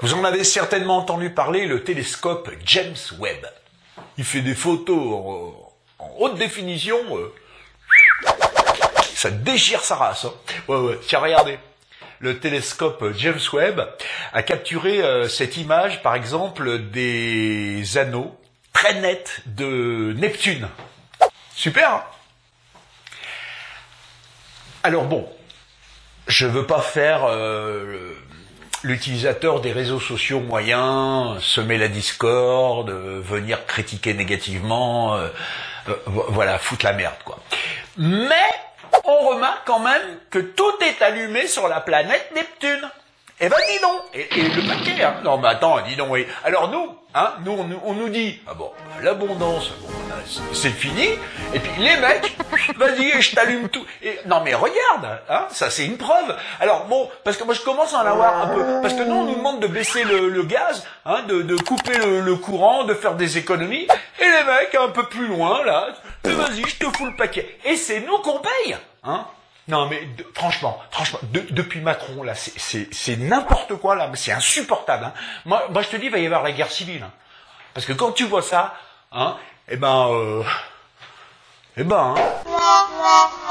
Vous en avez certainement entendu parler, le télescope James Webb. Il fait des photos en, haute définition. euh, ça déchire sa race. Hein. Tiens, regardez. Le télescope James Webb a capturé euh, cette image, par exemple, des anneaux très nets de Neptune. Super. Hein Alors bon, je veux pas faire euh, l'utilisateur des réseaux sociaux moyens, semer la discorde, euh, venir critiquer négativement, euh, euh, vo- voilà, foutre la merde quoi. Mais on remarque quand même que tout est allumé sur la planète Neptune. Eh ben dis donc, et, le paquet, hein. Non mais attends, dis donc, oui. Alors nous, hein, nous on, nous- on nous dit, ah bon, l'abondance, bon, c'est- fini. Et puis les mecs, vas-y, je t'allume tout. Non mais regarde, hein, ça c'est une preuve. Alors bon, parce que moi je commence à en avoir un peu, parce que nous on nous demande de baisser le, gaz, hein, de, couper le, courant, de faire des économies. Et les mecs un peu plus loin là, vas-y, je te fous le paquet. Et c'est nous qu'on paye, hein. Non mais franchement, franchement, de- depuis Macron là, c'est- n'importe quoi là, c'est insupportable. Moi, je te dis, il va y avoir la guerre civile. Parce que quand tu vois ça, hein, eh ben, euh, eh ben, hein.